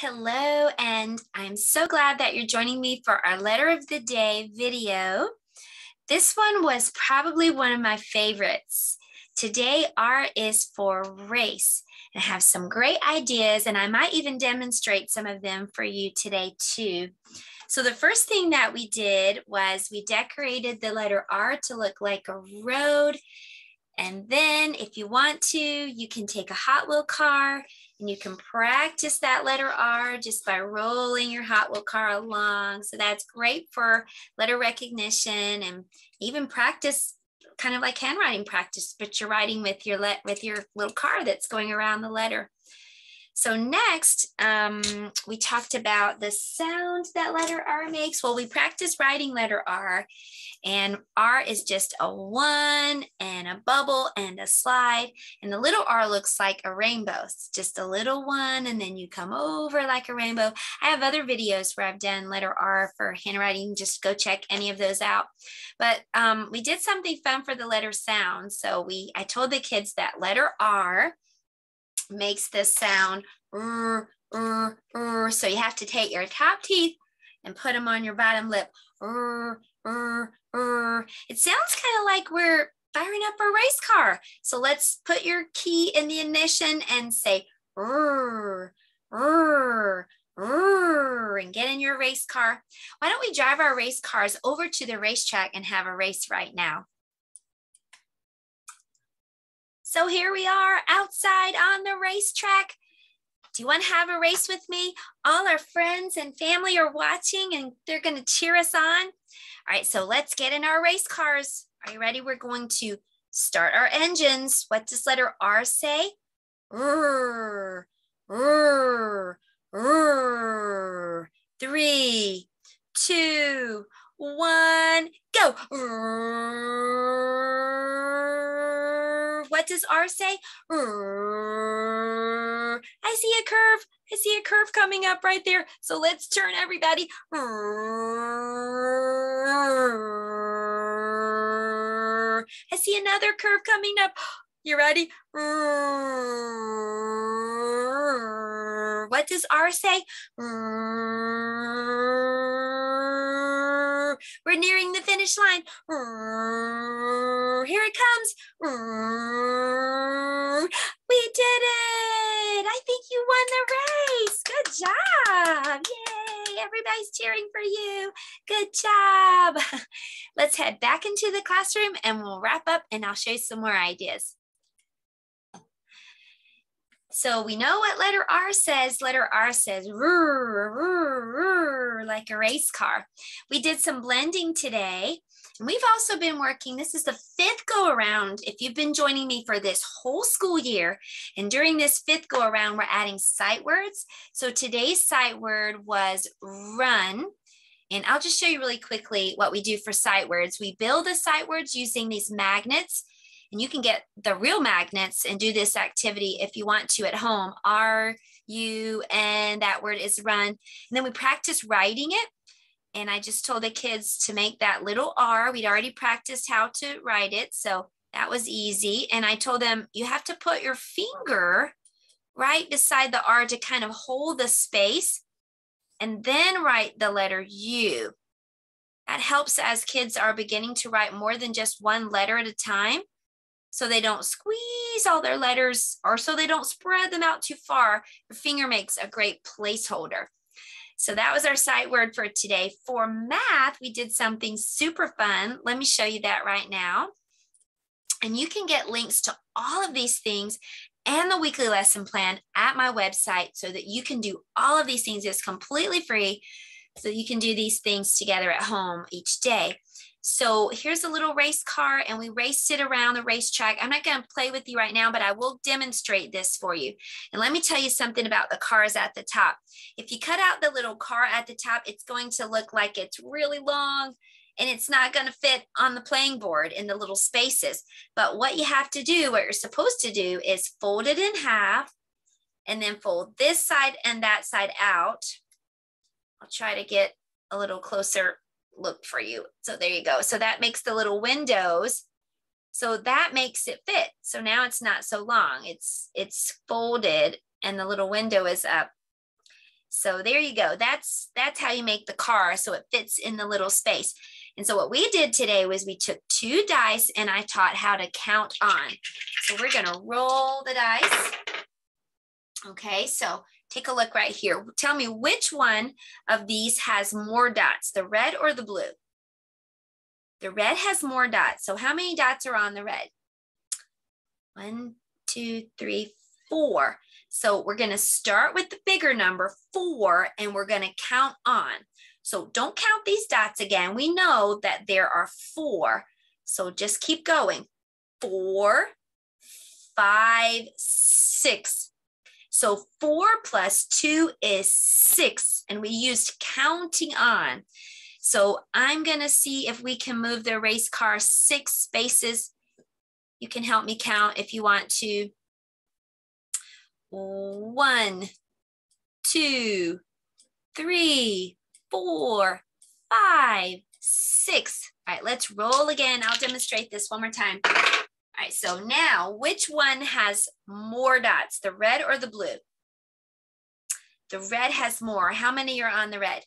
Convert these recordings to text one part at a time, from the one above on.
Hello, and I'm so glad that you're joining me for our letter of the day video. This one was probably one of my favorites. Today, R is for race. I have some great ideas, and I might even demonstrate some of them for you today, too. So, the first thing that we did was we decorated the letter R to look like a road. And then, if you want to, you can take a Hot Wheel car and you can practice that letter R just by rolling your Hot Wheel car along. So that's great for letter recognition and even practice kind of like handwriting practice, but you're writing with your let with your little car that's going around the letter. So next, um, we talked about the sound that letter R makes. Well, we practice writing letter R, and R is just a one and a bubble and a slide. And the little R looks like a rainbow. It's just a little one, and then you come over like a rainbow. I have other videos where I've done letter R for handwriting. Just go check any of those out. But um, we did something fun for the letter sound. So we, I told the kids that letter R makes this sound. So you have to take your top teeth and put them on your bottom lip. It sounds kind of like we're firing up a race car. So let's put your key in the ignition and say, and get in your race car. Why don't we drive our race cars over to the racetrack and have a race right now? So here we are outside on the racetrack. Do you want to have a race with me? All our friends and family are watching and they're going to cheer us on. All right, so let's get in our race cars. Are you ready? We're going to start our engines. What does letter R say? R, R, R. Three, two, one, go. What does R say? I see a curve. I see a curve coming up right there. So let's turn everybody. I see another curve coming up. You ready? What does R say? We're nearing the finish line. Comes. We did it. I think you won the race. Good job. Yay. Everybody's cheering for you. Good job. Let's head back into the classroom and we'll wrap up and I'll show you some more ideas. So we know what letter R says. Letter R says rrr, like a race car. We did some blending today. We've also been working, this is the fifth go around. If you've been joining me for this whole school year, and during this fifth go around, we're adding sight words. So today's sight word was run. And I'll just show you really quickly what we do for sight words. We build the sight words using these magnets and you can get the real magnets and do this activity if you want to at home. R, U, and that word is run. And then we practice writing it. And I just told the kids to make that little R. We'd already practiced how to write it. So that was easy. And I told them you have to put your finger right beside the R to kind of hold the space and then write the letter U. That helps as kids are beginning to write more than just one letter at a time so they don't squeeze all their letters or so they don't spread them out too far. Your finger makes a great placeholder. So that was our sight word for today. For math, we did something super fun. Let me show you that right now. And you can get links to all of these things and the weekly lesson plan at my website so that you can do all of these things. It's completely free. So you can do these things together at home each day. So here's a little race car and we raced it around the racetrack. I'm not going to play with you right now, but I will demonstrate this for you. And let me tell you something about the cars at the top. If you cut out the little car at the top, it's going to look like it's really long and it's not going to fit on the playing board in the little spaces. But what you have to do, what you're supposed to do is fold it in half and then fold this side and that side out. I'll try to get a little closer look for you. So there you go. So that makes the little windows. So that makes it fit. So now it's not so long. It's it's folded and the little window is up. So there you go. That's that's how you make the car so it fits in the little space. And so what we did today was we took two dice and I taught how to count on. So we're gonna roll the dice. Okay, so take a look right here. Tell me which one of these has more dots, the red or the blue? The red has more dots. So how many dots are on the red? One, two, three, four. So we're going to start with the bigger number, four, and we're going to count on. So don't count these dots again. We know that there are four. So just keep going. Four, five, six. So four plus two is six, and we used counting on. So I'm to see if we can move the race car six spaces. You can help me count if you want to. One, two, three, four, five, six. All right, let's roll again. I'll demonstrate this one more time. All right, so now which one has more dots, the red or the blue? The red has more. How many are on the red?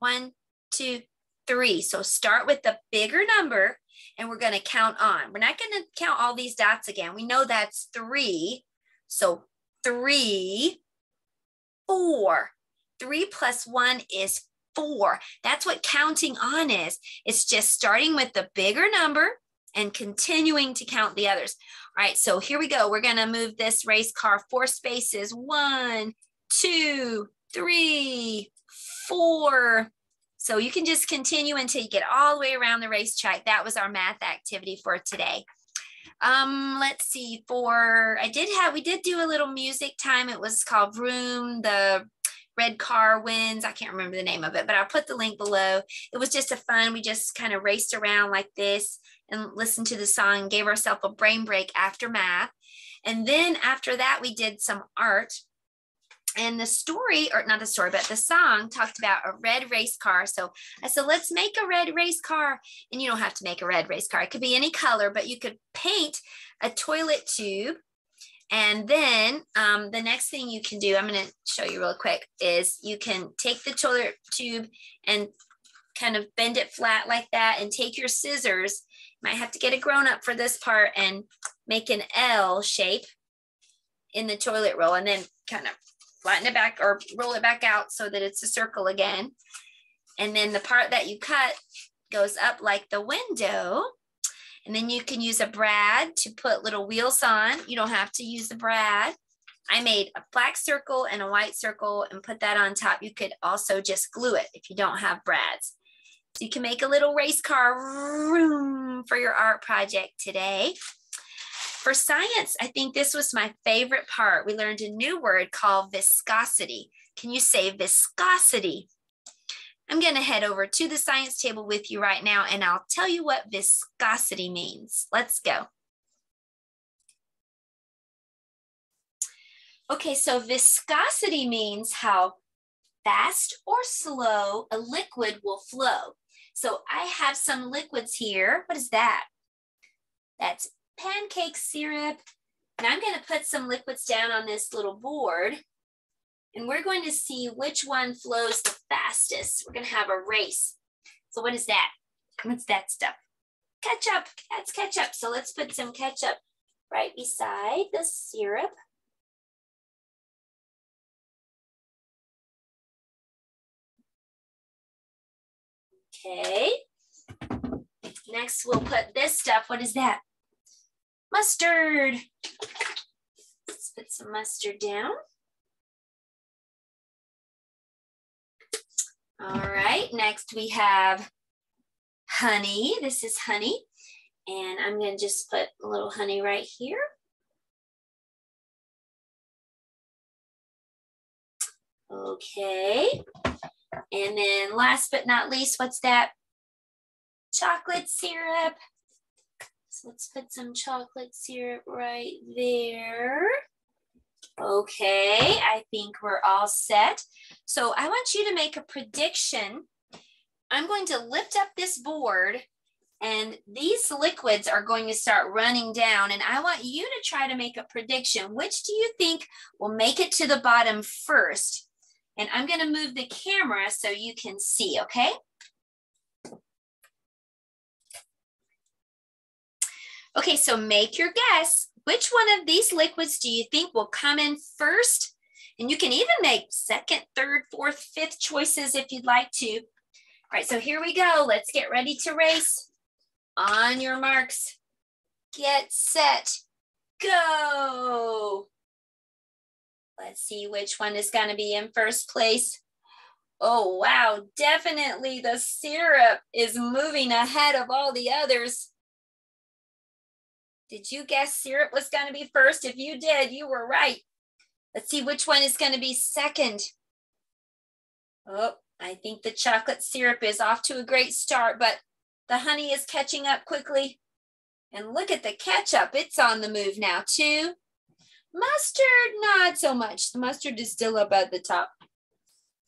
One, two, three. So start with the bigger number and we're going to count on. We're not going to count all these dots again. We know that's three. So three, four. Three plus one is four. That's what counting on is. It's just starting with the bigger number and continuing to count the others. All right, so here we go. We're gonna move this race car four spaces. One, two, three, four. So you can just continue until you get all the way around the racetrack. That was our math activity for today. Um, let's see, for I did have we did do a little music time. It was called Room, the red car wins. I can't remember the name of it, but I'll put the link below. It was just a fun. We just kind of raced around like this and listened to the song, gave ourselves a brain break after math. And then after that, we did some art and the story or not the story but the song talked about a red race car so i said let's make a red race car and you don't have to make a red race car it could be any color but you could paint a toilet tube and then um, the next thing you can do i'm going to show you real quick is you can take the toilet tube and kind of bend it flat like that and take your scissors you might have to get a grown up for this part and make an l shape in the toilet roll and then kind of flatten it back or roll it back out so that it's a circle again. And then the part that you cut goes up like the window. And then you can use a brad to put little wheels on. You don't have to use the brad. I made a black circle and a white circle and put that on top. You could also just glue it if you don't have brads. So you can make a little race car room for your art project today. For science, I think this was my favorite part. We learned a new word called viscosity. Can you say viscosity? I'm going to head over to the science table with you right now and I'll tell you what viscosity means. Let's go. Okay, so viscosity means how fast or slow a liquid will flow. So I have some liquids here. What is that? That's pancake syrup. And I'm going to put some liquids down on this little board. And we're going to see which one flows the fastest. We're going to have a race. So what is that? What's that stuff? Ketchup. That's ketchup. So let's put some ketchup right beside the syrup. Okay. Next, we'll put this stuff. What is that? Mustard. Let's put some mustard down. All right, next we have honey. This is honey. And I'm gonna just put a little honey right here. Okay. And then last but not least, what's that? Chocolate syrup. So let's put some chocolate syrup right there. Okay, I think we're all set. So I want you to make a prediction. I'm going to lift up this board and these liquids are going to start running down and I want you to try to make a prediction. Which do you think will make it to the bottom first? And I'm gonna move the camera so you can see, okay? Okay, so make your guess. Which one of these liquids do you think will come in first? And you can even make second, third, fourth, fifth choices if you'd like to. All right, so here we go. Let's get ready to race. On your marks, get set, go. Let's see which one is going to be in first place. Oh, wow, definitely the syrup is moving ahead of all the others. Did you guess syrup was going to be first? If you did, you were right. Let's see which one is going to be second. Oh, I think the chocolate syrup is off to a great start, but the honey is catching up quickly. And look at the ketchup. It's on the move now too. Mustard, not so much. The mustard is still at the top.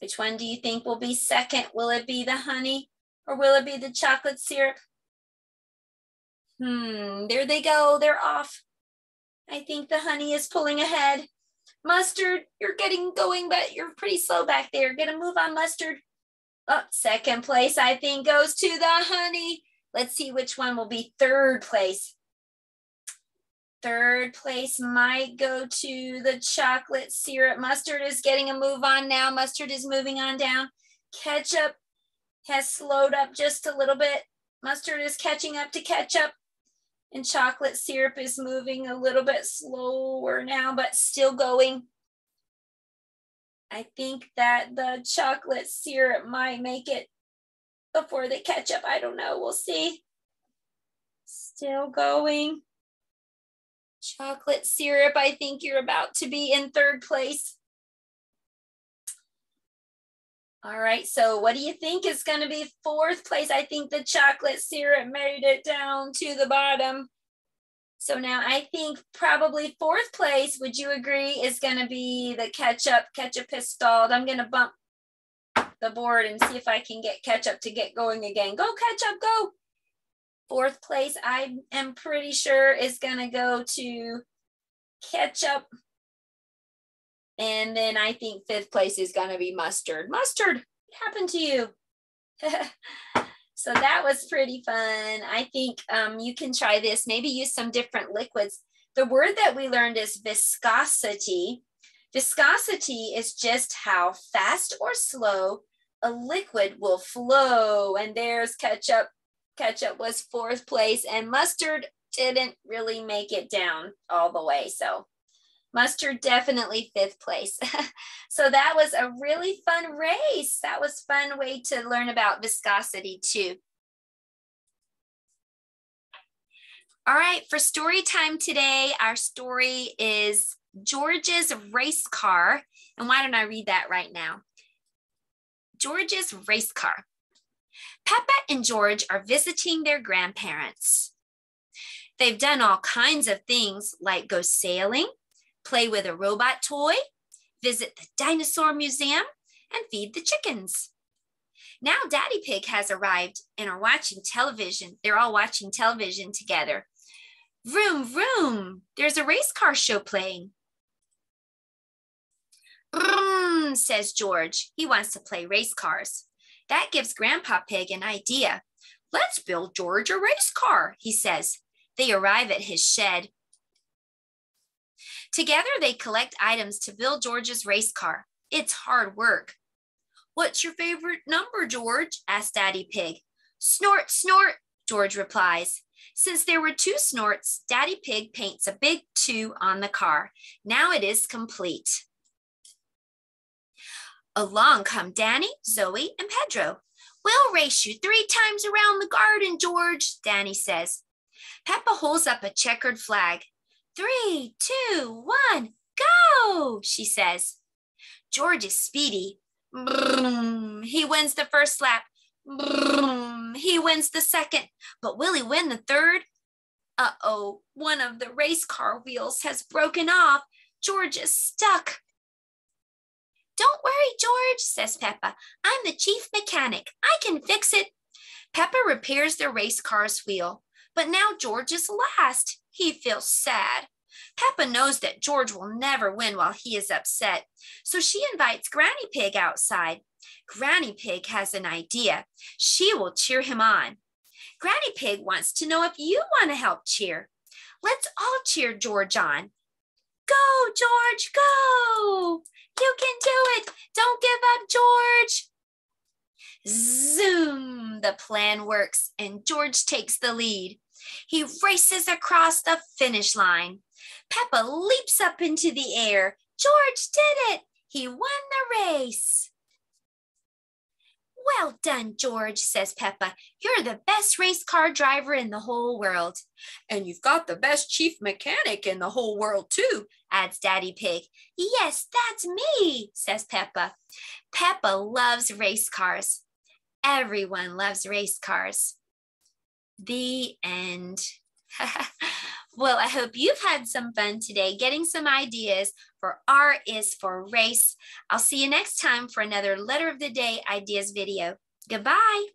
Which one do you think will be second? Will it be the honey or will it be the chocolate syrup? Hmm, there they go. They're off. I think the honey is pulling ahead. Mustard, you're getting going, but you're pretty slow back there. Gonna move on, mustard. Oh, second place, I think, goes to the honey. Let's see which one will be third place. Third place might go to the chocolate syrup. Mustard is getting a move on now. Mustard is moving on down. Ketchup has slowed up just a little bit. Mustard is catching up to ketchup and chocolate syrup is moving a little bit slower now, but still going. I think that the chocolate syrup might make it before the ketchup. I don't know. We'll see. Still going. Chocolate syrup, I think you're about to be in third place. All right, so what do you think is going to be fourth place? I think the chocolate syrup made it down to the bottom. So now I think probably fourth place, would you agree, is going to be the ketchup. Ketchup has stalled. I'm going to bump the board and see if I can get ketchup to get going again. Go ketchup, go. Fourth place, I am pretty sure is going to go to ketchup. And then I think fifth place is going to be mustard. Mustard, what happened to you? so that was pretty fun. I think um, you can try this, maybe use some different liquids. The word that we learned is viscosity. Viscosity is just how fast or slow a liquid will flow. And there's ketchup. Ketchup was fourth place, and mustard didn't really make it down all the way. So Mustard definitely fifth place. so that was a really fun race. That was fun way to learn about viscosity too. All right, for story time today, our story is George's race car. And why don't I read that right now? George's race car. Peppa and George are visiting their grandparents. They've done all kinds of things like go sailing, play with a robot toy, visit the dinosaur museum, and feed the chickens. Now Daddy Pig has arrived and are watching television. They're all watching television together. Vroom, vroom, there's a race car show playing. Vroom, says George. He wants to play race cars. That gives Grandpa Pig an idea. Let's build George a race car, he says. They arrive at his shed Together, they collect items to build George's race car. It's hard work. What's your favorite number, George? asked Daddy Pig. Snort, snort, George replies. Since there were two snorts, Daddy Pig paints a big two on the car. Now it is complete. Along come Danny, Zoe, and Pedro. We'll race you three times around the garden, George, Danny says. Peppa holds up a checkered flag. Three, two, one, go, she says. George is speedy. He wins the first lap. He wins the second. But will he win the third? Uh oh, one of the race car wheels has broken off. George is stuck. Don't worry, George, says Peppa. I'm the chief mechanic. I can fix it. Peppa repairs the race car's wheel. But now George is last. He feels sad. Peppa knows that George will never win while he is upset, so she invites Granny Pig outside. Granny Pig has an idea. She will cheer him on. Granny Pig wants to know if you want to help cheer. Let's all cheer George on. Go, George, go! You can do it! Don't give up, George! Zoom! The plan works, and George takes the lead. He races across the finish line. Peppa leaps up into the air. George did it! He won the race. Well done, George, says Peppa. You're the best race car driver in the whole world. And you've got the best chief mechanic in the whole world, too, adds Daddy Pig. Yes, that's me, says Peppa. Peppa loves race cars. Everyone loves race cars. The end. well, I hope you've had some fun today getting some ideas for R is for race. I'll see you next time for another letter of the day ideas video. Goodbye.